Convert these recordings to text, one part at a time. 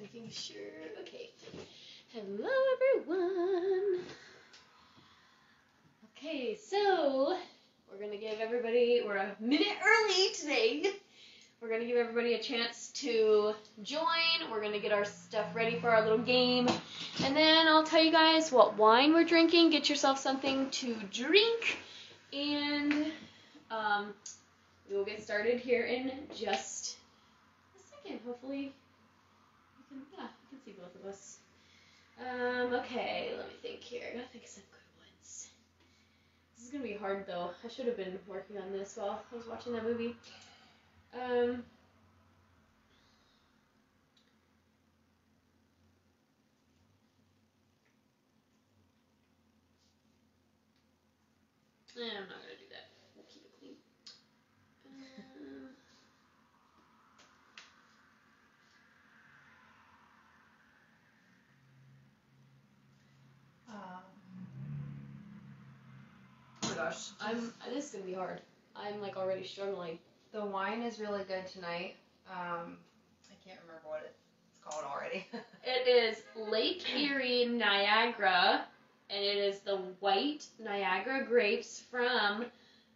making sure. Okay. Hello, everyone. Okay, so we're gonna give everybody. We're a minute early today. We're gonna give everybody a chance to join. We're gonna get our stuff ready for our little game, and then I'll tell you guys what wine we're drinking. Get yourself something to drink, and um, we will get started here in just a second. Hopefully, yeah, you can see both of us. Um, okay, let me think here. I gotta think of some good ones. This is gonna be hard though. I should have been working on this while I was watching that movie. Um. I'm not gonna do that. We'll keep it clean. Um, Um, oh my gosh, I'm. This is gonna be hard. I'm like already struggling. the wine is really good tonight. Um, I can't remember what it's called already. It is Lake Erie Niagara, and it is the white Niagara grapes from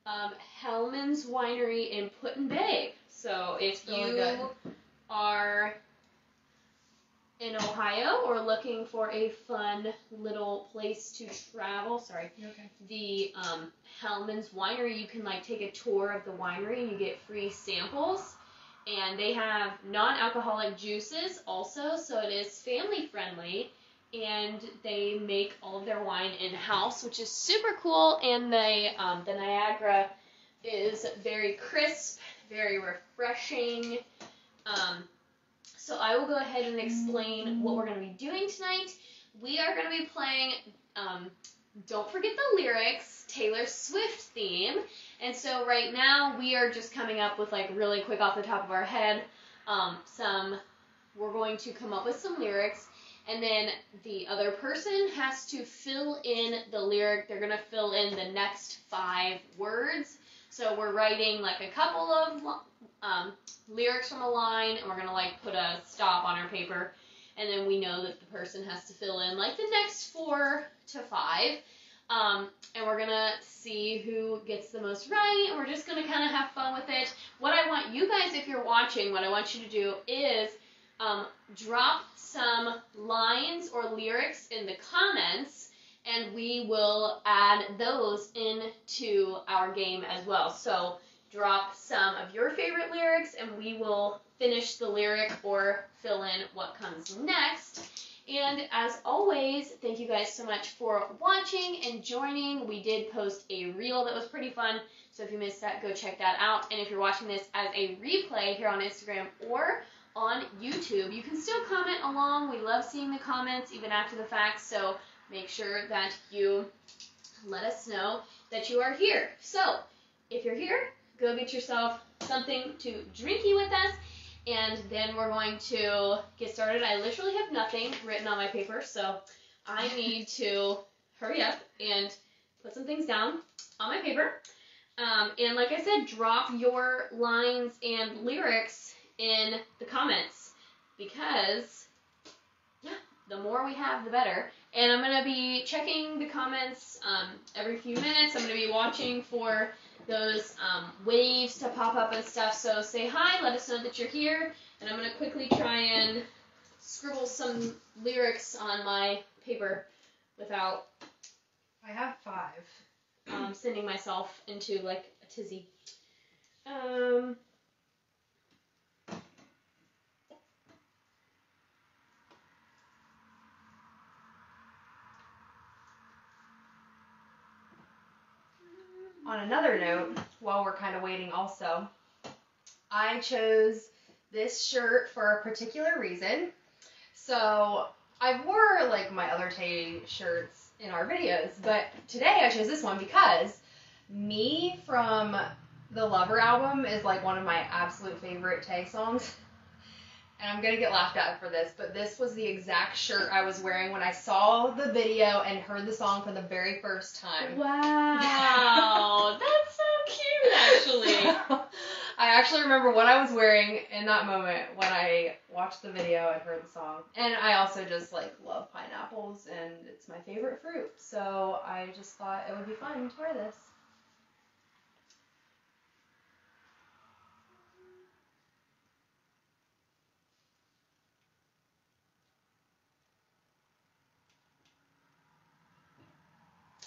um, Heineman's Winery in Put Bay. So if Really you good. are in Ohio or looking for a fun little place to travel, sorry, okay? the um, Heineman's Winery, you can like take a tour of the winery and you get free samples. And they have non-alcoholic juices also, so it is family friendly. And they make all of their wine in house, which is super cool. And they um, the Niagara is very crisp, very refreshing. Um, so I will go ahead and explain what we're going to be doing tonight. We are going to be playing um, don't forget the lyrics, Taylor Swift theme. And so right now we are just coming up with like really quick off the top of our head um, some we're going to come up with some lyrics and then the other person has to fill in the lyric. They're going to fill in the next five words. So we're writing like a couple of um, lyrics from a line and we're to like put a stop on our paper and then we know that the person has to fill in like the next four to five. Um, and we're gonna see who gets the most right, and we're just gonna kind of have fun with it. What I want you guys, if you're watching, what I want you to do is um, drop some lines or lyrics in the comments, and we will add those into our game as well. So drop some of your favorite lyrics, and we will finish the lyric or fill in what comes next. And as always, thank you guys so much for watching and joining. We did post a reel that was pretty fun, so if you missed that, go check that out. And if you're watching this as a replay here on Instagram or on YouTube, you can still comment along. We love seeing the comments even after the fact, so make sure that you let us know that you are here. So, if you're here, go get yourself something to drinky with us and then we're going to get started. I literally have nothing written on my paper, so I need to hurry up and put some things down on my paper. Um, and like I said, drop your lines and lyrics in the comments because, yeah, the more we have, the better. And I'm going to be checking the comments um, every few minutes. I'm going to be watching for those um, waves to pop up and stuff. So say hi, let us know that you're here, and I'm gonna quickly try and scribble some lyrics on my paper without I have five. um, sending myself into like a tizzy. Um. On another note, while we're kind of waiting, also, I chose this shirt for a particular reason. So I wore like my other Tay shirts in our videos, but today I chose this one because me from the Lover album is like one of my absolute favorite Tay songs. And I'm gonna get laughed at for this, but this was the exact shirt I was wearing when I saw the video and heard the song for the very first time. Wow, that's so cute, actually. I actually remember what I was wearing in that moment when I watched the video and heard the song. And I also just like love pineapples and it's my favorite fruit. So I just thought it would be fun to wear this.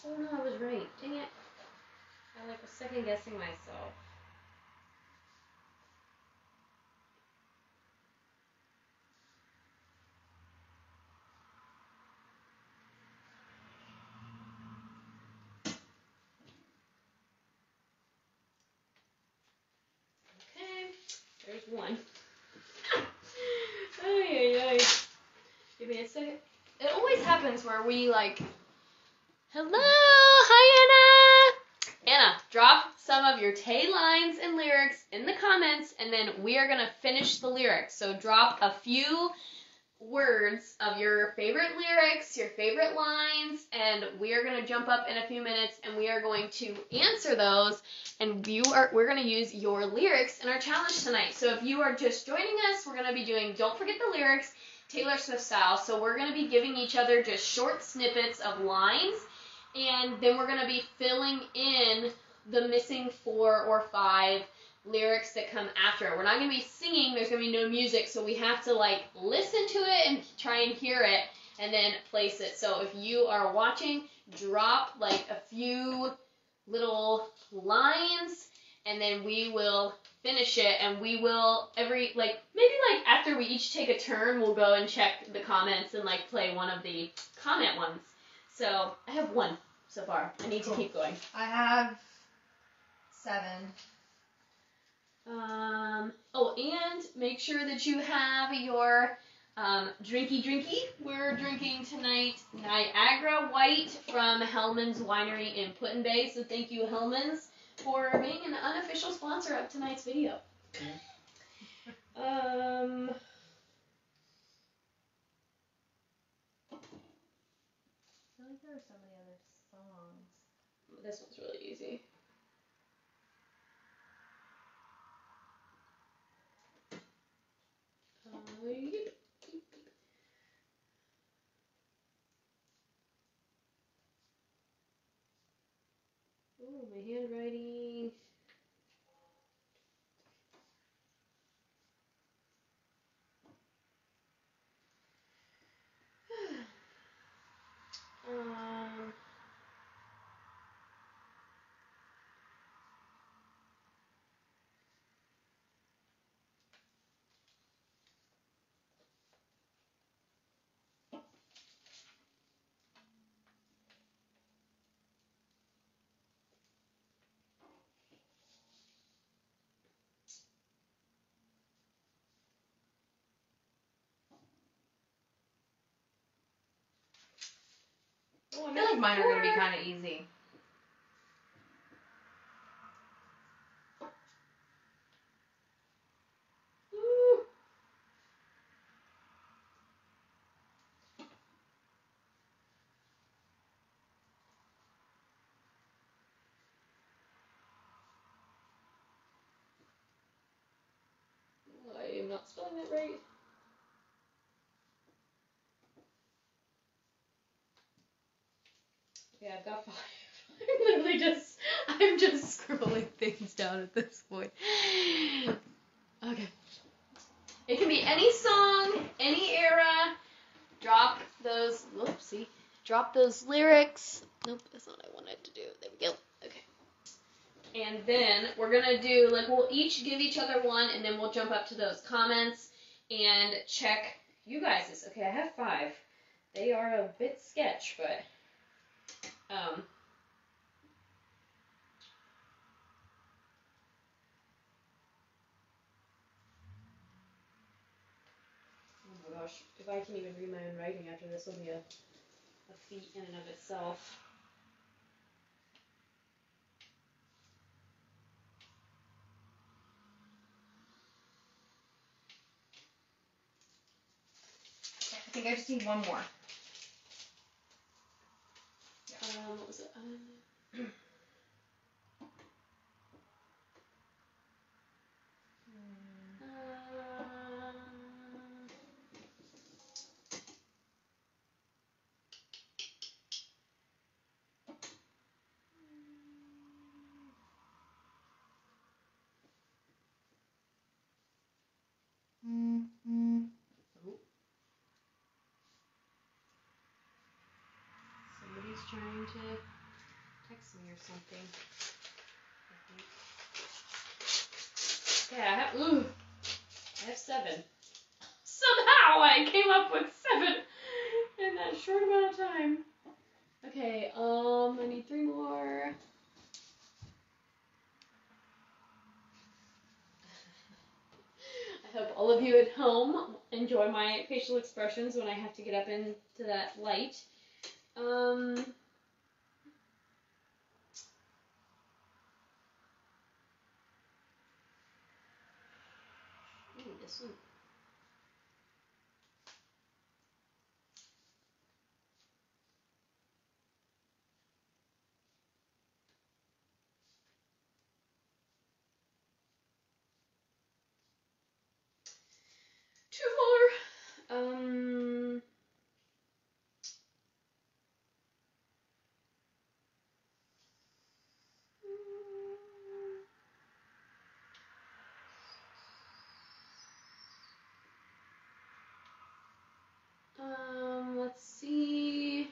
Oh no, I was right. Dang it. I like was second guessing myself. Okay, there's one. ay, ay, ay. Give me a second. It always happens where we like Hello, hi Anna. Anna, drop some of your Tay lines and lyrics in the comments, and then we are gonna finish the lyrics. So drop a few words of your favorite lyrics, your favorite lines, and we are gonna jump up in a few minutes, and we are going to answer those. And you are we're gonna use your lyrics in our challenge tonight. So if you are just joining us, we're gonna be doing don't forget the lyrics. Taylor Swift style. So we're going to be giving each other just short snippets of lines and then we're going to be filling in the missing four or five lyrics that come after. We're not going to be singing, there's going to be no music, so we have to like listen to it and try and hear it and then place it. So if you are watching, drop like a few little lines and then we will finish it and we will every like maybe like after we each take a turn we'll go and check the comments and like play one of the comment ones. So I have one so far. I need to keep going. I have seven. Um, oh, and make sure that you have your um, drinky drinky. We're drinking tonight Niagara White from Heineman's Winery in Put Bay. So thank you, Heineman's, for being an unofficial sponsor of tonight's video. Um. I feel like there are so many other songs. This one's really easy. Uh, yep. Oh, my handwriting. um. Oh, I feel like mine are gonna be kind of easy. I am not spelling that right. Okay, I've got five. I'm literally just, I'm just scribbling things down at this point. Okay. It can be any song, any era. Drop those, whoopsie. Drop those lyrics. Nope, that's not what I wanted to do. There we go. Okay. And then we're gonna do, like, we'll each give each other one, and then we'll jump up to those comments and check you guys'. Okay, I have five. They are a bit sketch, but um, oh my gosh, if I can even read my own writing after this will be a, a feat in and of itself. I think I just need one more. Um, what was it? Um, or something. Okay, I have ooh, I have seven. Somehow I came up with seven in that short amount of time. Okay, um, I need three more. I hope all of you at home enjoy my facial expressions when I have to get up into that light. Um, ooh, this one. Two more. Um. Um, let's see.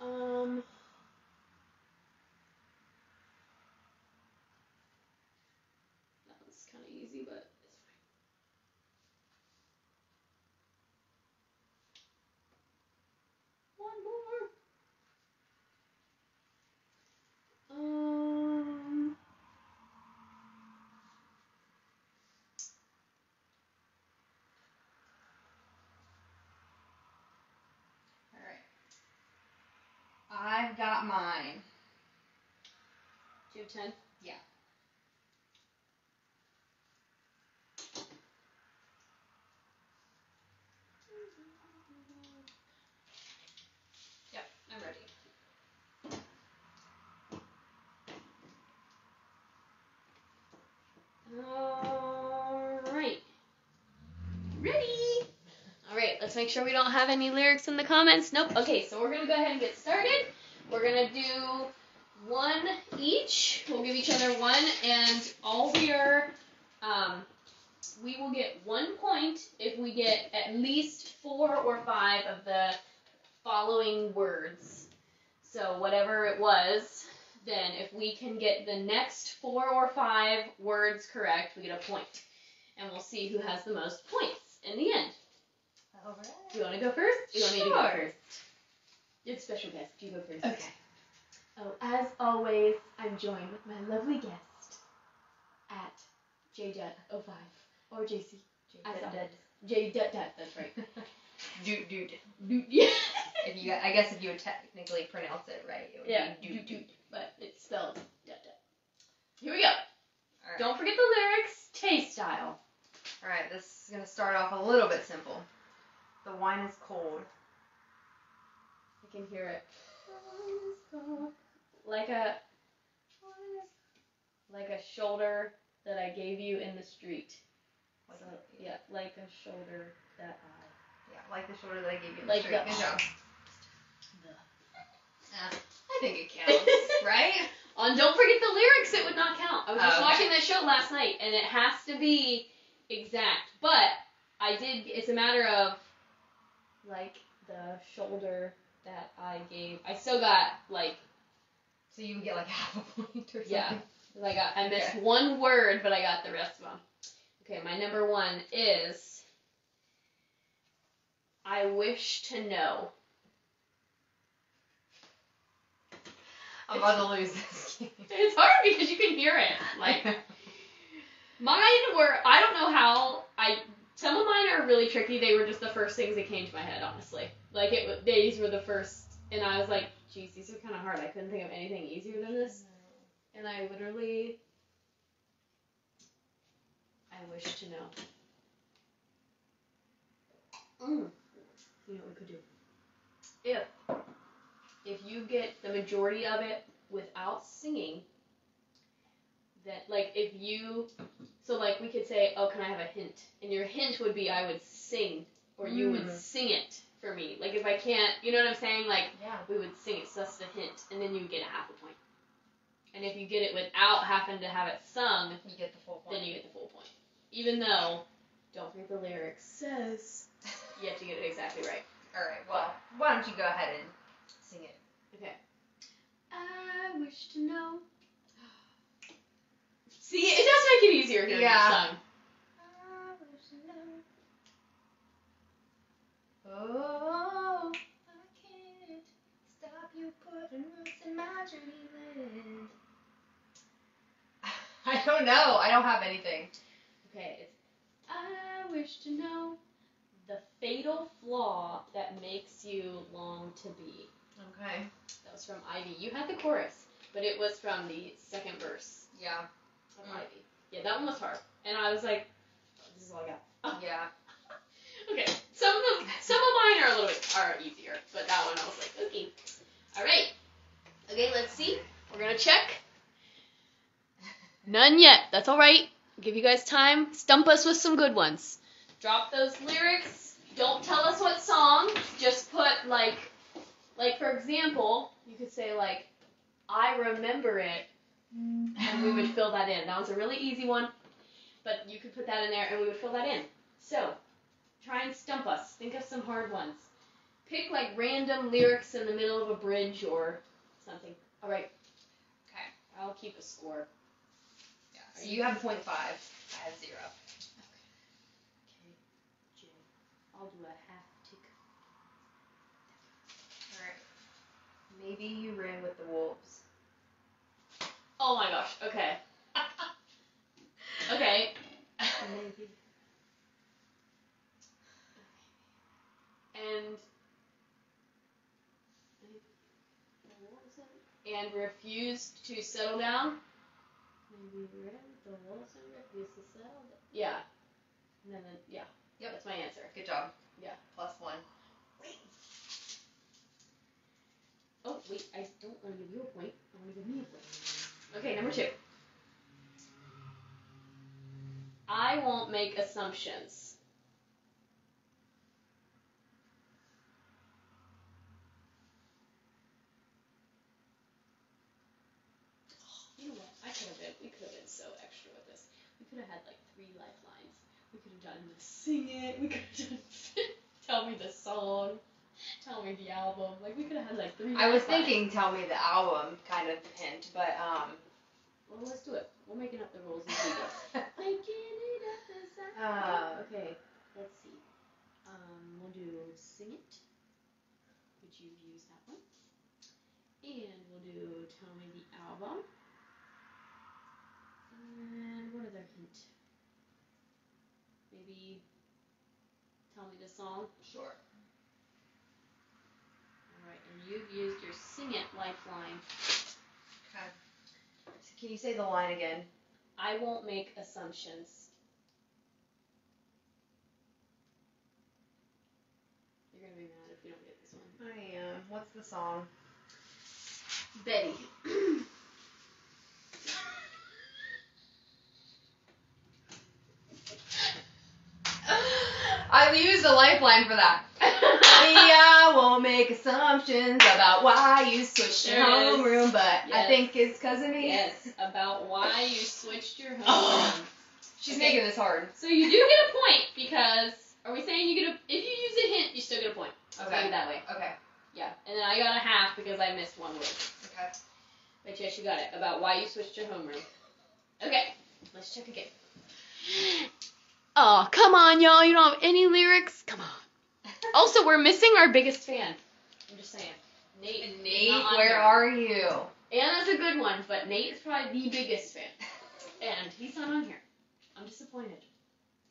Um. That was kind of easy, but it's fine. One more. Um. All right. I've got mine. Do you have ten? Yeah. Yep, I'm ready. Alright. Ready. Alright, let's make sure we don't have any lyrics in the comments. Nope. Okay, so we're gonna go ahead and get started. We're gonna do one each. We'll give each other one, and all we are, um, we will get one point if we get at least four or five of the following words. So whatever it was, then if we can get the next four or five words correct, we get a point. And we'll see who has the most points in the end. All right. Do you want to go first? Do you want me to go Sure. first? It's special guest. Do You go first. Okay. Oh, as always, I'm joined with my lovely guest at J.05 or JC. I thought Dud. J. Dut Dut. That's right. Dude, dude. Doot, yeah. If you, I guess if you would technically pronounce it right, it would Yeah. be Doot dude, Doot. dude. But it's spelled Dut Dut. Here we go. Right. Don't forget the lyrics. Tay style. All right, this is gonna start off a little bit simple. The wine is cold. Can hear it. Like a like a shoulder that I gave you in the street. So, a- yeah, like a shoulder that I. Yeah, like the shoulder that I gave you. in Like the street. the- Good job. The. Ah, I think it counts, right? On don't forget the lyrics, it would not count. I was just Oh, okay. watching that show last night, and it has to be exact. But I did. It's a matter of like the shoulder that I gave. I still got like So you would get like half a point or something. Yeah. I got I missed one word, but I got the rest of them. Okay, my number one is I wish to know. I'm about to lose this game. It's hard because you can hear it. Like mine were I don't know how I some of mine are really tricky. They were just the first things that came to my head, honestly. Like it these were the first and I was like, geez, these are kind of hard. I couldn't think of anything easier than this. And I literally I wish to know. Mm. You know what we could do? If if you get the majority of it without singing, that like if you so like we could say, Oh, can I have a hint? And your hint would be I would sing or you would Mm. sing it for me. Like if I can't you know what I'm saying? Like Yeah. we would sing it, so that's the hint, and then you would get a half a point. And if you get it without having to have it sung, You get the full point. then you get the full point. Even though, don't forget the lyrics says you have to get it exactly right. All right. Well, why don't you go ahead and sing it? Okay. I wish to know. See, it does make it easier here Yeah. in song. I wish to know. Oh, I can't stop you putting roots in my dreamland. I don't know. I don't have anything. Okay, it's I wish to know the fatal flaw that makes you long to be. Okay. That was from Ivy. You had the chorus, but it was from the second verse Yeah. Mm. Ivy. Yeah, that one was hard. And I was like, oh, this is all I got. Yeah. Okay, some of some of mine are a little bit are easier, but that one I was like, okay, all right, okay, let's see. We're gonna check. None yet. That's all right. Give you guys time. Stump us with some good ones. Drop those lyrics. Don't tell us what song. Just put like, like for example, you could say like, I remember it, Mm-hmm. and we would fill that in. That was a really easy one, but you could put that in there, and we would fill that in. So, try and stump us. Think of some hard ones. Pick like random lyrics in the middle of a bridge or something. All right. Okay. I'll keep a score. Yeah. So you have point five. I have zero. Okay. J. I'll do a half tick. All right. Maybe you ran with the wolves. Oh my gosh. Okay. Okay. Maybe. And. And refused to settle down. Maybe the and refused to settle down. Yeah. And then, yeah. Yep. That's my answer. Good job. Yeah. Plus one. Oh, wait, I don't want to give you a point. I want to give me a point. Okay, number two. I won't make assumptions. Oh, you know what? I could have been. We could have been so extra with this. We could have had like three lifelines. We could have done the sing it. We could have done tell me the song. Tell me the album. Like we could have had like three. I was lifelines. thinking, tell me the album kind of hint, but um. Well, let's do it. We're making up the rules as we go. Making it up as I. Uh, okay, let's see. Um, we'll do Sing It, which you've used that one. And we'll do Tell Me the Album. And what other hint? Maybe Tell Me the Song. sure. You've used your Sing It lifeline. Okay. So can you say the line again? I won't make assumptions. You're gonna be mad if you don't get this one. I am. What's the song? Betty. I used a lifeline for that. I won't make assumptions about why you switched your There it is. homeroom, but I think it's because of me. yes, about why you switched your home. Oh. She's Okay. making this hard. So you do get a point because are we saying you get a if you use a hint you still get a point. Okay. that way. Okay. Yeah. And then I got a half because I missed one word. Okay. But yes, you got it. About why you switched your homeroom. Okay, let's check again. Oh, come on, y'all. You don't have any lyrics? Come on. Also, we're missing our biggest fan. I'm just saying. Nate. is Nate, where here. are you? Anna's a good one, but Nate is probably the biggest fan. And he's not on here. I'm disappointed.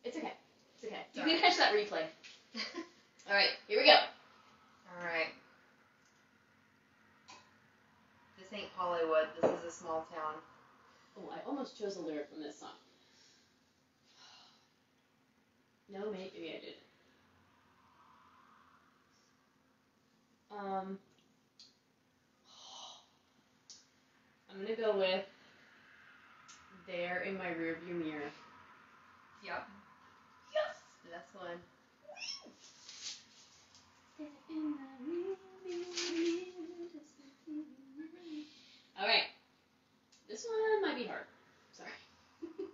It's okay. It's okay. You can catch that replay. Alright, here we go. All right. This ain't Hollywood. This is a small town. Oh, I almost chose a lyric from this song. No, maybe I did. Um, I'm gonna go with "There in My Rearview Mirror." Yep. Yes. That's one. All right, this one might be hard. Sorry.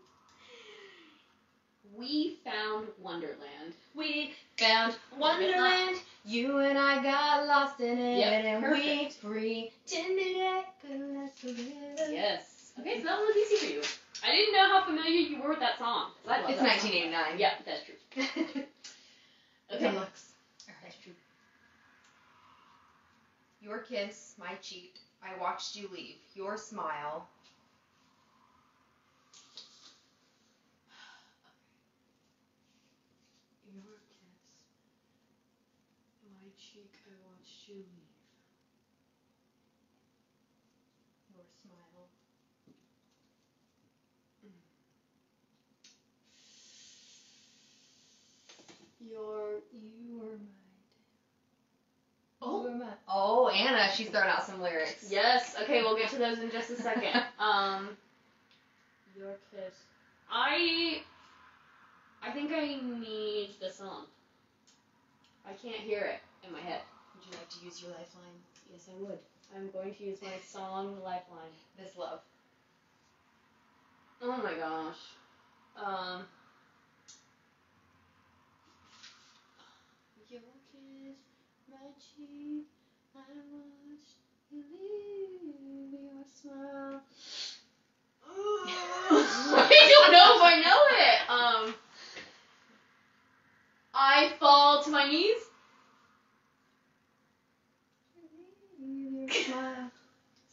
we found Wonderland. We found Wonderland. You and I got lost in it, Yep, and perfect. we pretended it together. Yes. Okay, so that was easy for you. I didn't know how familiar you were with that song. It's that song. 1989. Yeah, that's true. Okay. Deluxe. That's true. Your kiss, my cheek. I watched you leave. Your smile. Your kiss, my cheek, I watched you leave. Your smile. Your, you were my. Oh. Oh, Anna, she's throwing out some lyrics. Yes. Okay, we'll get to those in just a second. um, your kiss. I. I think I need the song. I can't hear it in my head. Would you like to use your lifeline? Yes, I would. I'm going to my song lifeline. This love. Oh my gosh. Um. Your kiss, my cheek, I watched you leave your smile. I don't know if I know it. Um. I fall to my knees.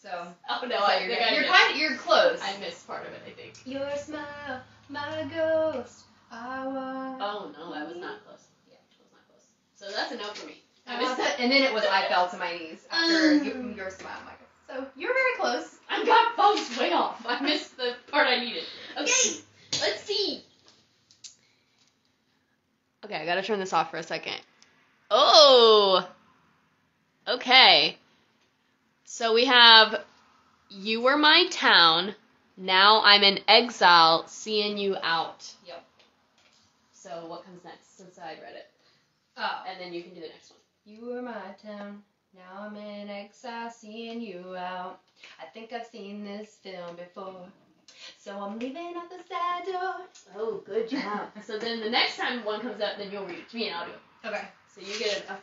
So, Oh no, so I you're, I you're missed. kind of you're close. I missed part of it. I think. Your smile, my ghost. I want. Oh no, I was not close. Yeah, I was not close. So that's a no for me. I missed it. and then it was I fell to my knees after Um. you, your smile, my ghost. So you're very close. I got both way off. I missed the part I needed. Okay, let's see. Okay, I gotta turn this off for a second. Oh! Okay. So we have You Were My Town. Now I'm in exile, seeing you out. Yep. So what comes next since I read it? Oh. And then you can do the next one. You were my town. Now I'm in exile, seeing you out. I think I've seen this film before. So I'm leaving out the side door. Oh, good job. so then the next time one comes up, then you'll read it to me and I'll do it. Okay. So you get a, a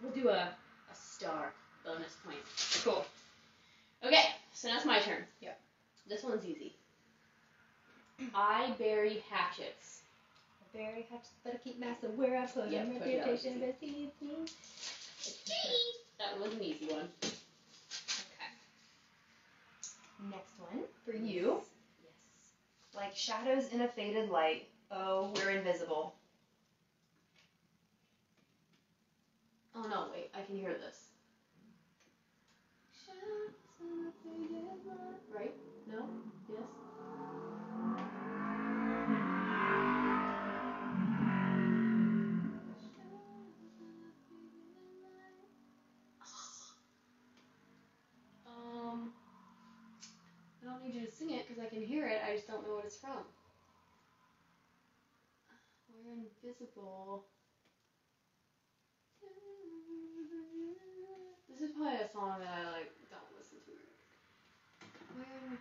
we'll do a, a star bonus point. Cool. Okay, so now it's my turn. Yep. This one's easy. I bury hatchets. Bury hatchets, but I keep massive where I put Yeah, them. put it out. Reputation precedes me. That was an easy one. Okay. Next one for you. Yes. Like shadows in a faded light. Oh, we're invisible. Oh no, wait, I can hear this. Right? No? Yes? Um, I don't need you to sing it because I can hear it. I just don't know what it's from. We're invisible. This is probably a song that I like. Where?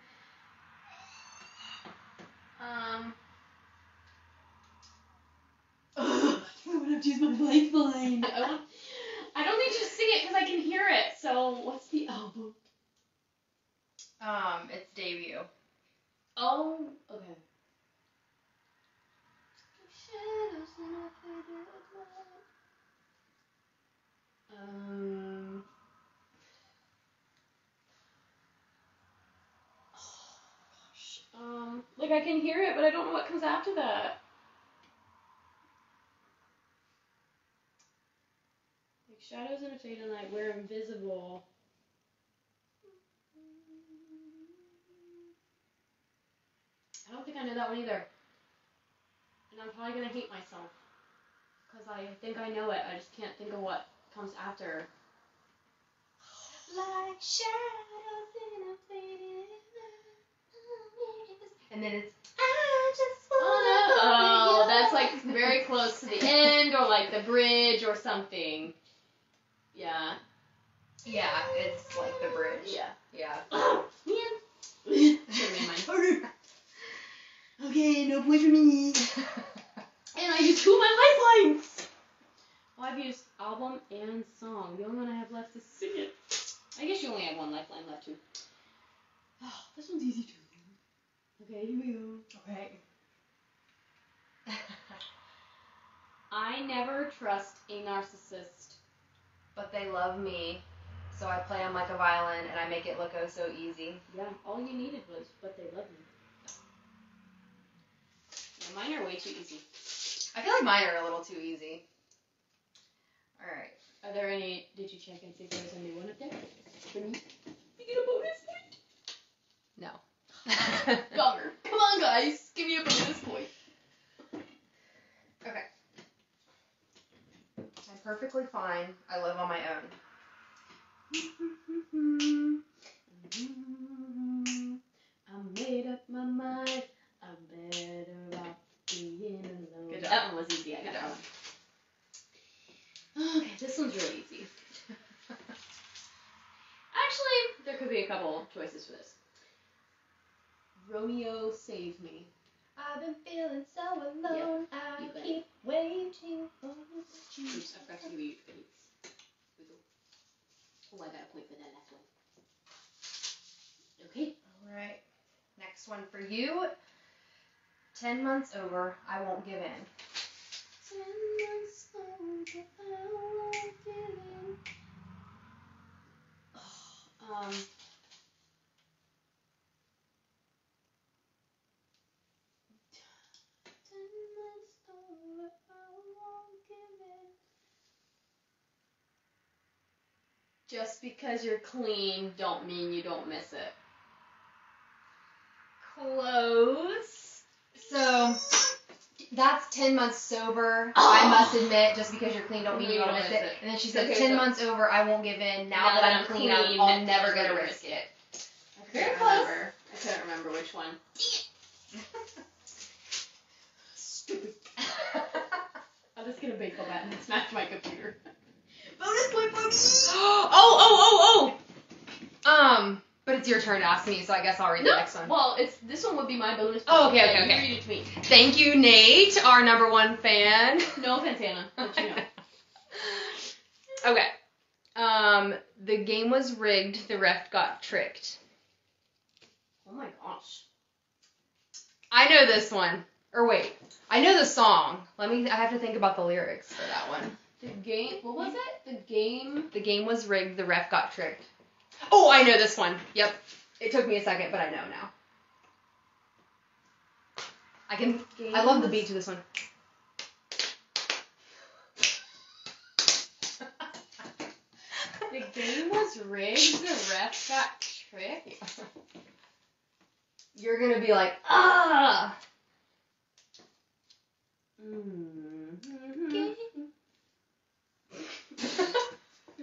Um. I'm gonna have to use my lifeline. I, I don't need you to sing it because I can hear it. So what's the album? Um, it's debut. Oh, okay. Um. Oh gosh. Like I can hear it, but I don't know what comes after that. Like shadows in a faded night, we're invisible. I don't think I know that one either. And I'm probably gonna hate myself. Because I think I know it, I just can't think of what comes after. Like shadows in a faded light. And then it's I just Oh, oh that's like very close to the end or like the bridge or something. Yeah. Yeah, it's like the bridge. Yeah. Yeah. Oh, man. Should've made mine harder. Okay, no point for me. And I used two of my lifelines. Well, I've used album and song. The only one I have left is sing it. I guess you only have one lifeline left too. Oh, this one's easy too. Okay, here we go. Okay. I never trust a narcissist. but they love me, so I play them like a violin and I make it look oh so easy. Yeah, all you needed was, but they love me. Yeah, mine are way too easy. I feel like mine are a little too easy. All right. Are there any? Did you check and see if there was a new one up there for me? You get a bonus point. No. Bummer. Come on, guys, give me a bonus point. okay. I'm perfectly fine. I live on my own. I made up my mind. I'm better off being alone. Good job. That one was easy. I got Good that job. one. Okay, this one's really easy. Actually, there could be a couple choices for this. Romeo, save me. I've been feeling so alone. you I bet. keep waiting for you to choose. Oops, I forgot to give you points. Oh, I got a point for that last one. Okay. All right. Next one for you. Ten months over. I won't give in. Ten months over, I won't give in. um. Ten months over, I won't give in. Just because you're clean, don't mean you don't miss it. Close. So that's ten months sober. Oh. I must admit, just because you're clean, don't mean you don't miss it. And then she said, Okay, ten so- months over, I won't give in. Now, Now that, that I'm clean, clean, I'm, I'm never gonna risk it. Very close. remember. I couldn't remember which one. Stupid. I'm just gonna baseball bat and smash my computer. Bonus point for me. oh, oh, oh, oh. Um, but it's your turn to ask me, so I guess I'll read the next one. Well, it's this one would be my bonus. Oh, okay, but okay, you okay. Read it to me. Thank you, Nate, our number one fan. No offense, Anna, but you know. Okay. Um, the game was rigged. The ref got tricked. Oh my gosh. I know this one. Or wait, I know the song. Let me. I have to think about the lyrics for that one. The game. What was it? The game. The game was rigged. The ref got tricked. Oh, I know this one. Yep. It took me a second, but I know now. I can. I love the beat to this one. The game was rigged. The ref got tricked. You're gonna be like, ah. Mm-hmm.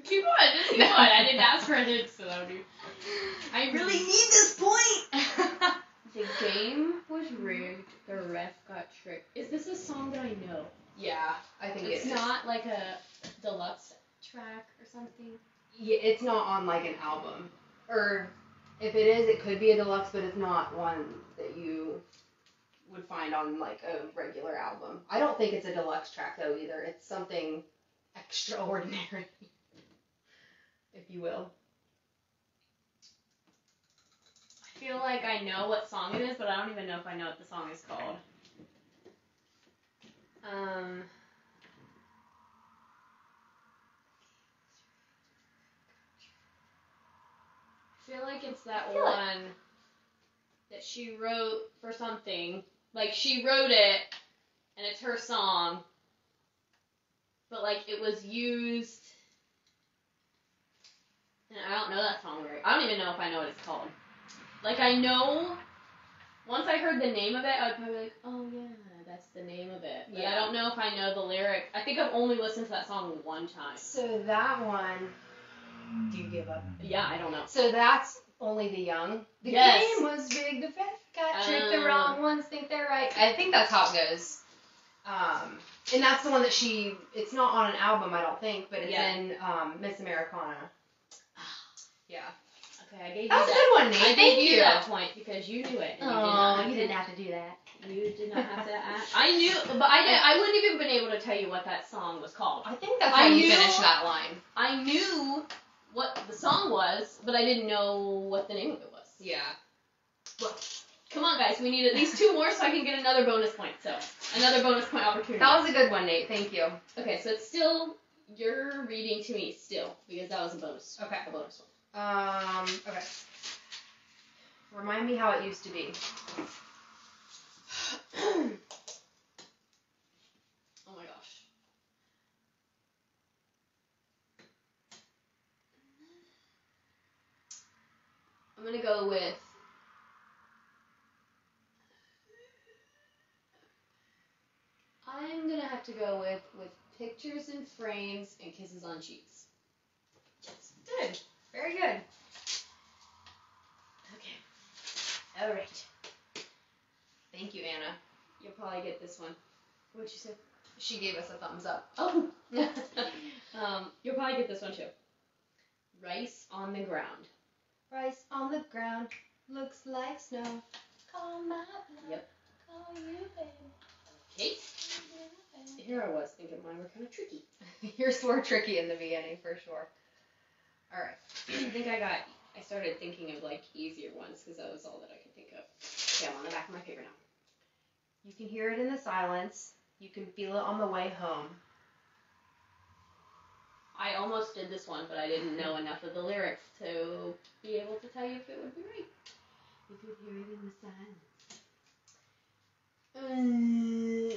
Keep on, just keep on. I didn't ask for it, so that would be. I really need this point. The game was rigged. The ref got tricked. Is this a song that I know? yeah, I think It's it is. not like a deluxe track or something. Yeah, it's not on like an album, or if it is, it could be a deluxe, but it's not one that you would find on like a regular album. I don't think it's a deluxe track though either. It's something extraordinary, if you will. I feel like I know what song it is, but I don't even know if I know what the song is called. Um. I feel like it's that feel like- one that she wrote for something. Like she wrote it, and it's her song. But like it was used. And I don't know that song very. I don't even know if I know what it's called. Like I know. Once I heard the name of it, I would probably be like, oh yeah, that's the name of it. But I don't know if I know the lyric. I think I've only listened to that song one time. So that one. Do you give up? Yeah, I don't know. So that's only the young. The Yes. game was rigged. The ref got tricked. the Uh. wrong ones think they're right. I think that's how it goes. Um, and that's the one that she. It's not on an album, I don't think, but it's Yeah. in um, Miss Americana. Yeah. Okay, I gave you That you was a good one, Nate. I Thank gave you you. that point because you knew it. And you did not oh, have to, have to do that. You did not have to. Ask. I knew, but I did, I wouldn't even been able to tell you what that song was called. I think that's I how you knew- finish that line. I knew what the song was, but I didn't know what the name of it was. Yeah. Come on, guys. We need at least two more so I can get another bonus point. So another bonus point opportunity. That was a good one, Nate. Thank you. okay, so it's still you're reading to me still because that was a bonus. Okay. A bonus one. Um. Okay. Remind me how it used to be. Oh my gosh. I'm gonna go with. I'm gonna have to go with with pictures and frames and kisses on cheeks. Good. Very good. Okay. All right. Thank you, Anna. You'll probably get this one. What'd you say? She gave us a thumbs up. Oh. um, you'll probably get this one too. Rice on the ground. Rice on the ground looks like snow. Call my. Yep. Call you, baby. Okay. Here I was thinking mine were kind of tricky. Yours were tricky in the beginning for sure. All right. I think I got. I started thinking of like easier ones because that was all that I could think of. Okay, I'm on the back of my paper now. You can hear it in the silence. You can feel it on the way home. I almost did this one, but I didn't know enough of the lyrics to be able to tell you if it would be right. You could hear it in the silence. Uh,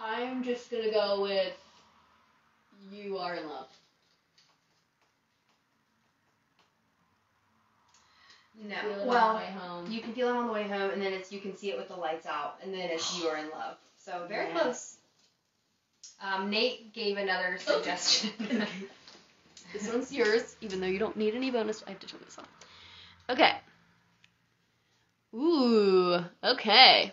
I'm just gonna go with "You Are in Love." No. Feel it on well, the way home. you can feel it on the way home, and then it's you can see it with the lights out, and then it's you are in love. So very Yeah. close. Um, Nate gave another suggestion. This one's yours, even though you don't need any bonus. I have to turn this on. Okay. Ooh, okay.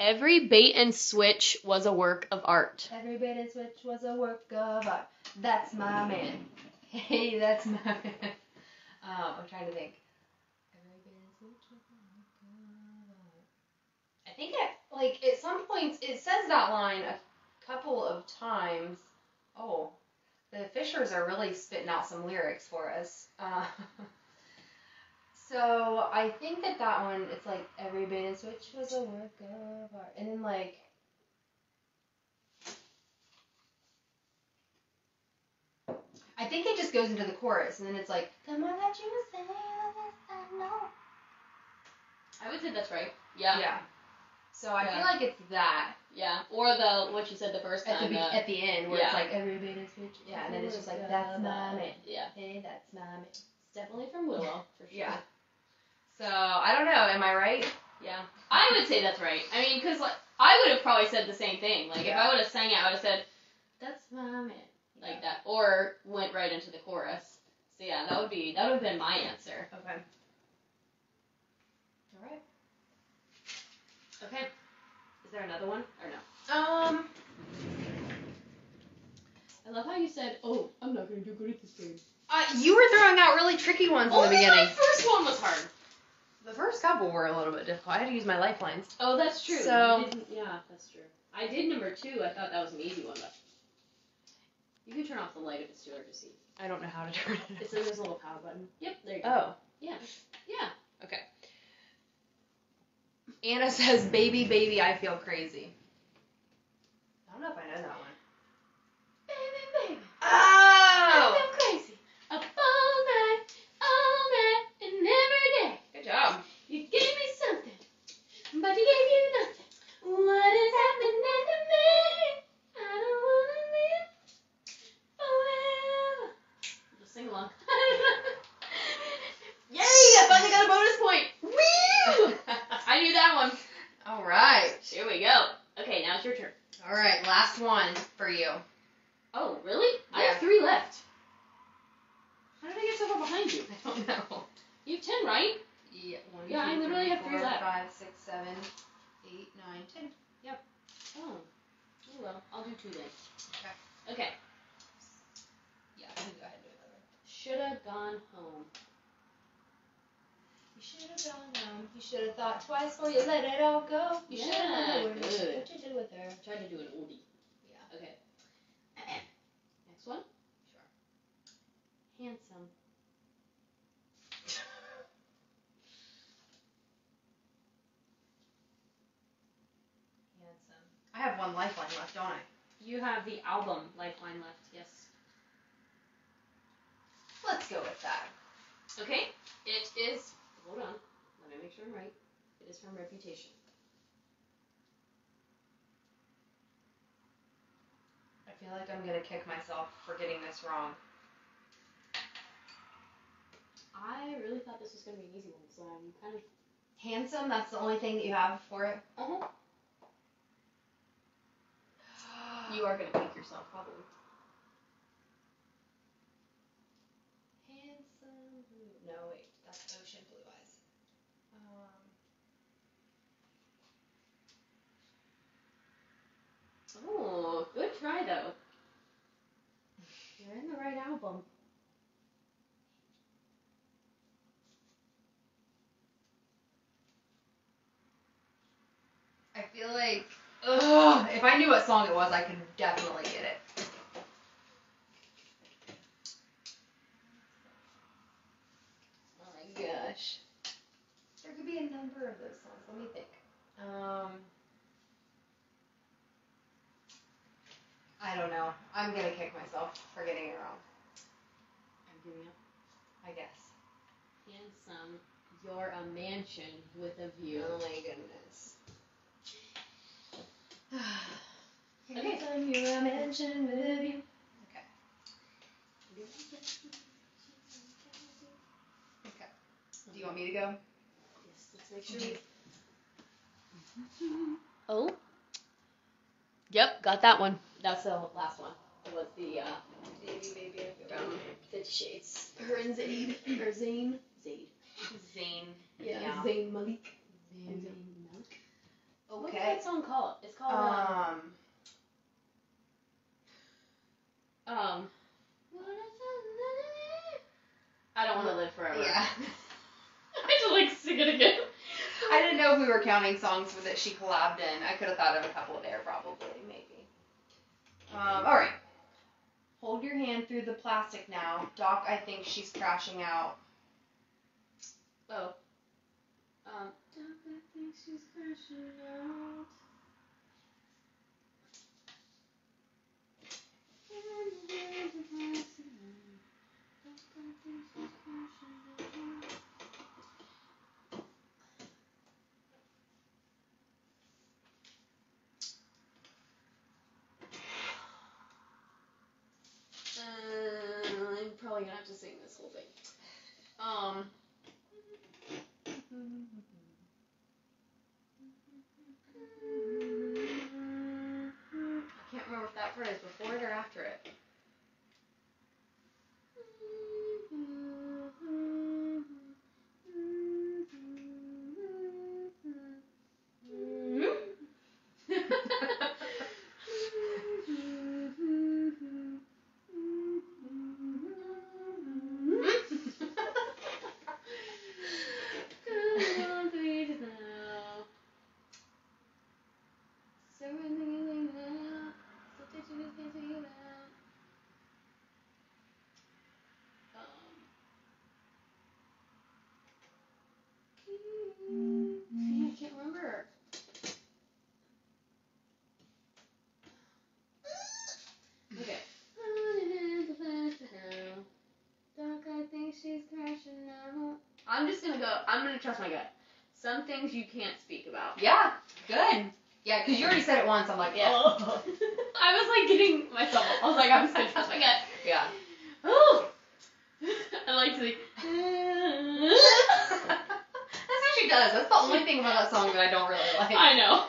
Every bait and switch was a work of art. Every bit of switch was a work of art. That's my man. Hey, that's my man. Um, I'm trying to think. I think it, like, at some points, it says that line a couple of times. Oh, the Fishers are really spitting out some lyrics for us. Uh, so I think that that one, it's like every bit and switch was a work of art, and then like I think it just goes into the chorus, and then it's like, come on, let you say this I know. I would say that's right. Yeah. Yeah. So I Yeah. feel like it's that Yeah. Or the what you said the first at the time. be- the- at the end where yeah. it's like every is switch. Yeah, and then it's just like that's my man. Yeah. Hey, that's my man. It's definitely from Willow for sure. Yeah. So I don't know. Am I right? Yeah. I would say that's right. I mean, because like I would have probably said the same thing. Like if I would have sang it, I would have said, "That's my man," like Yeah. that, or went right into the chorus. So yeah, that would be that would have been my answer. Okay. All right. Okay. Is there another one or no? Um. I love how you said, "Oh, I'm not gonna do good at this game." Uh, you were throwing out really tricky ones in the Only beginning. the first one was hard. The first couple were a little bit difficult. I had to use my lifelines. Oh, that's true. So- didn't- yeah, that's true. I did number two. I thought that was an easy one, but you can turn off the light if it's too hard to see. I don't know how to turn it. It's in this little power button. Yep, there you go. Oh. Yeah. Yeah. Okay. Anna says, "Baby, baby, I feel crazy." I don't know if I know that one. Baby, baby. Oh! I feel crazy. Up all night, all night, and every day. Good job. You gave me something, but you gave you nothing. What is happening to me? I don't wanna live forever. Just sing along. Yay! I finally got a bonus point. Woo! I knew that one. All right. Here we go. Okay, now it's your turn. All right. Last one for you. Oh, really? I Yeah. have three left. How did I get so far behind you? I don't know. You have ten, right? Yeah. One, Yeah, I two, literally three, have three four, left. five, six, seven, eight, nine, ten. Oh. Oh well, I'll do two then. Okay. Okay. Yeah, I can go ahead and do another. Should have gone home. You should have gone home. You should have thought twice before you let it all go. You should have Yeah, known what you- good. what you did with her. I tried to do an oldie. Yeah. Okay. Next one. Sure. Handsome. Handsome. I have one lifeline left, don't I? You have the album Lifeline left, yes. Let's go with that. Okay, it is. Hold on, let me make sure I'm right. It I feel like I'm gonna kick myself for getting this wrong. I really thought this was gonna be an easy one, so I'm kind of. Handsome, that's the only thing that you have for it. Uh-huh. You are gonna kick yourself, probably. Handsome. No, wait, that's Oh, good try though. You're in the right album. I feel like, ugh, if I knew what song it was, I could definitely get it. Oh my gosh. There could be a number of those songs. Let me think. Um, I don't know. I'm gonna kick myself for getting it wrong. I'm giving up. I guess. Handsome. You're a mansion with a view. Oh my goodness. Okay. Anytime you are mentioned with you. Okay. Okay. Do you want me to go? Yes, let's make sure we. Oh. Yep, got that one. That's the last one. It was the uh, Baby, baby, from Fifty Shades. Her and Zayd. Or Zayn. Zayd. Zayn. Yeah. Yeah. Zayn Malik. Zayn Malik. What's that song called? It's called. Um. Um. um I don't want to live forever. Yeah. I just like sing it again. I didn't know if we were counting songs that she collabed in. I could have thought of a couple there, probably, maybe. Um, all right. Hold your hand through the plastic now. Doc, I think she's crashing out. Oh. Um. Don't I think she's crashing out? Uh, sing this whole thing. Um. I can't remember if that part is before it or after it. I can't remember. Okay. Doc, I think she's crashing now. I'm just gonna gonna trust my gut. Some things you can't speak about. Yeah, good. Yeah, because you already said it once. I'm like, Yeah. oh. I was like getting myself. I was like, I'm just gonna trust my gut. Yeah. Ooh. I like to. That's what she does. That's the only thing about that song that I don't really like. I know.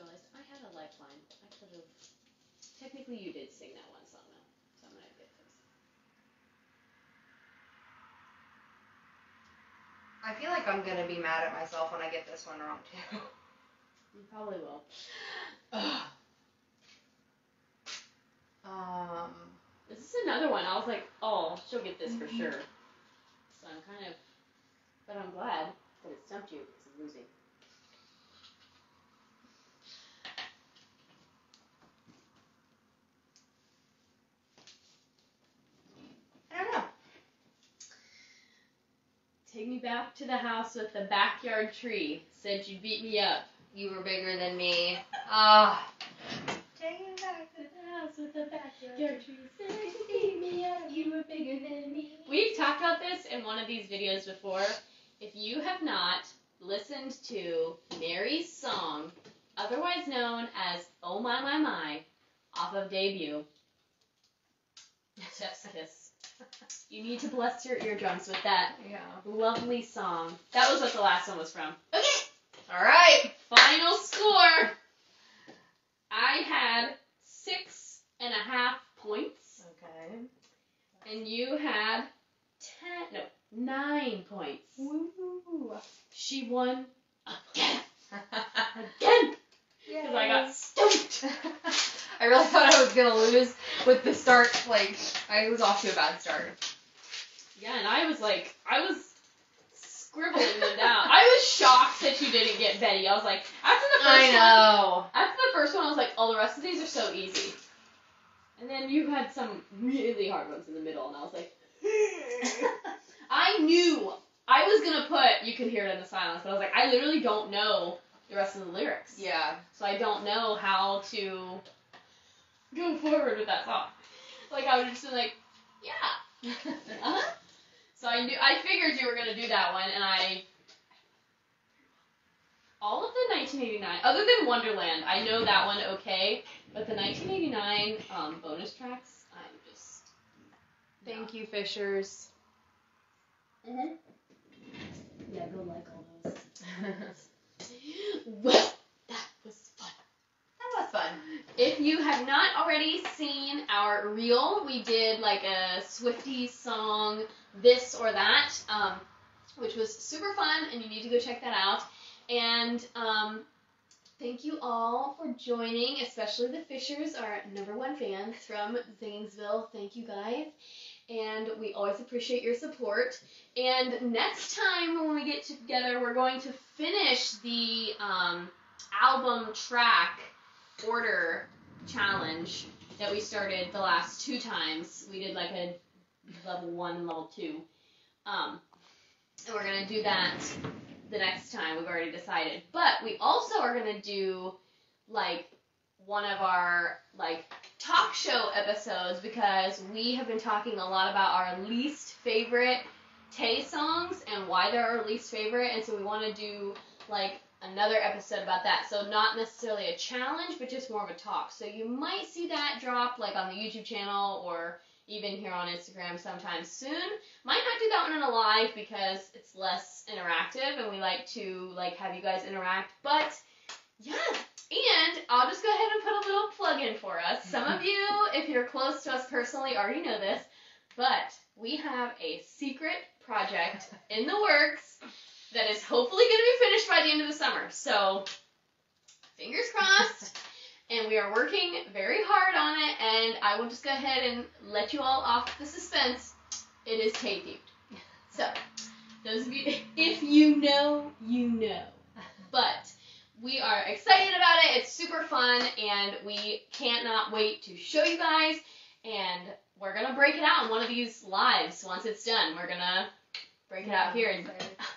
realized I had a lifeline. I could have. Technically, you did sing that one song, though. So I'm going to get this. I feel like I'm going to be mad at myself when I get this one wrong, too. you probably will. Um. This is another one. I was like, oh, she'll get this for mm-hmm. sure. So I'm kind of. But I'm glad that it stumped you because I'm losing. Take me back to the house with the backyard tree. Said you beat me up. You were bigger than me. Ah. Take me back To the house with the backyard tree. Said you beat me up. You were bigger than me. We've talked about this in one of these videos before. If you have not listened to Mary's song, otherwise known as Oh My My My, off of debut, Chef's Kiss. You need to bless your eardrums with that Yeah. lovely song. That was what the last one was from. Okay. All right. Final score. I had six and a half points, Okay. and you had ten. No, nine points. Woo. She won again, again, because I got stumped. I really thought I was gonna lose with the start. Like I was off to a bad start. Yeah, and I was like, I was scribbling them down. I was shocked that you didn't get Betty. I was like, after the first I one, know. After the first one, I was like, all the rest of these are so easy. And then you had some really hard ones in the middle, and I was like, I knew I was gonna put "You Can Hear It in the Silence," but I was like, I literally don't know the rest of the lyrics, yeah. so I don't know how to go forward with that song. Like I was just like, yeah. Uh-huh. So I knew I figured you were gonna do that one, and I. All of the 1989, other than Wonderland, I know that one okay, but the 1989 um, bonus tracks, I'm just. Thank you, Fishers. Mm-hmm. Yeah, go like all those. Well, that was fun. If you have not already seen our reel, we did like a Swiftie song, this or that, um, which was super fun, and you need to go check that out. And um, thank you all for joining, especially the Fishers, our number one fans from Zanesville. Thank you guys. And we always appreciate your support. And next time when we get together, we're going to finish the um, album track order challenge that we started the last two times. We did like a level one level two. Um, and we're gonna do that the next time. We've already decided. But we also are gonna do like one of our like talk show episodes because we have been talking a lot about our least favorite Tay songs and why they're our least favorite, and so we want to do like another episode about that. So not necessarily a challenge, but just more of a talk. So you might see that drop like on the YouTube channel or even here on Instagram sometime soon. Might not do that one in a live because it's less interactive and we like to like have you guys interact. But yeah, and I'll just go ahead and put a little plug in for us. Some of you, if you're close to us personally, already know this, but we have a secret project in the works that is hopefully going to be finished by the end of the summer. So, fingers crossed. and we are working very hard on it. And I will just go ahead and let you all off the suspense. It is themed. So, those of you, if you know, you know. But we are excited about it. It's super fun, and we cannot wait to show you guys. And we're gonna break it out in one of these lives once it's done. We're gonna break it out here, and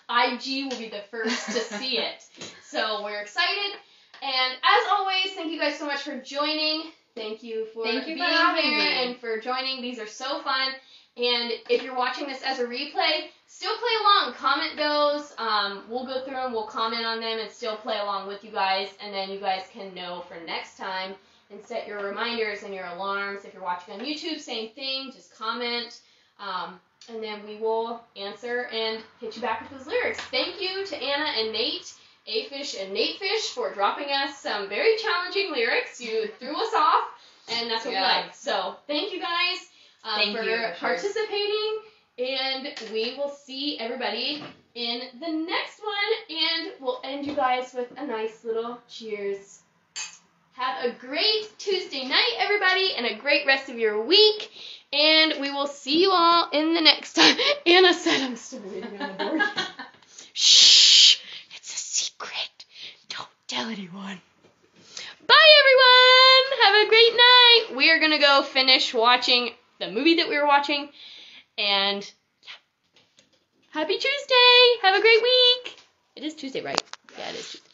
IG will be the first to see it. So we're excited. And as always, thank you guys so much for joining. Thank you for Thank you being having here me. and for joining. These are so fun. And if you're watching this as a replay, still play along. Comment those. Um, we'll go through them. We'll comment on them and still play along with you guys. And then you guys can know for next time and set your reminders and your alarms. If you're watching on YouTube, same thing. Just comment. Um, and then we will answer and hit you back with those lyrics. Thank you to Anna and Nate, Afish and Nate Fish, for dropping us some very challenging lyrics. You threw us off, and that's what Yeah. we like. So thank you guys um, Thank for you, participating, and we will see everybody in the next one. And we'll end you guys with a nice little cheers. Have a great Tuesday night, everybody, and a great rest of your week. And we will see you all in the next time. Anna said I'm still reading on the board. Shh! It's a secret. Don't tell anyone. Bye, everyone! Have a great night! We are gonna go finish watching the movie that we were watching. And yeah. Happy Tuesday! Have a great week! It is Tuesday, right? Yeah, it is Tuesday.